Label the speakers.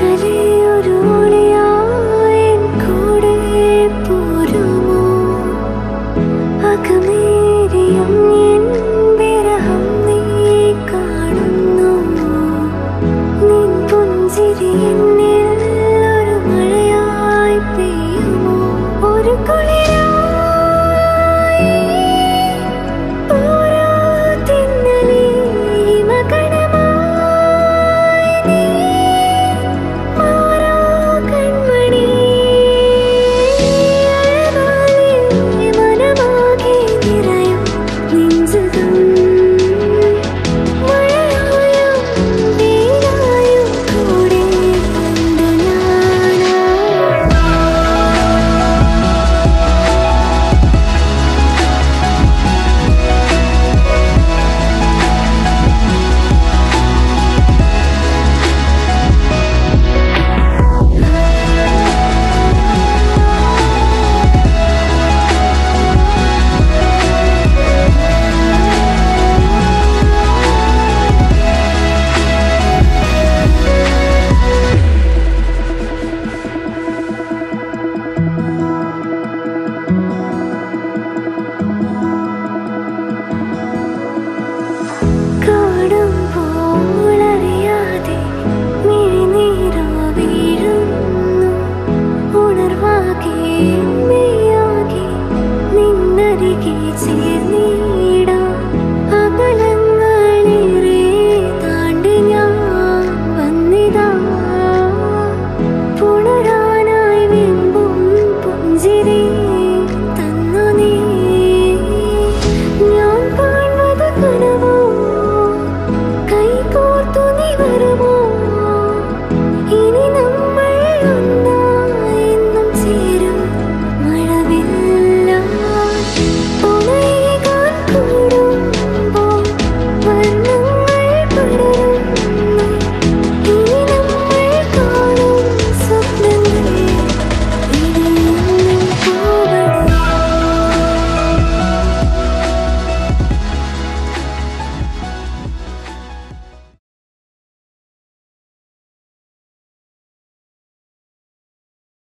Speaker 1: गली to the 息に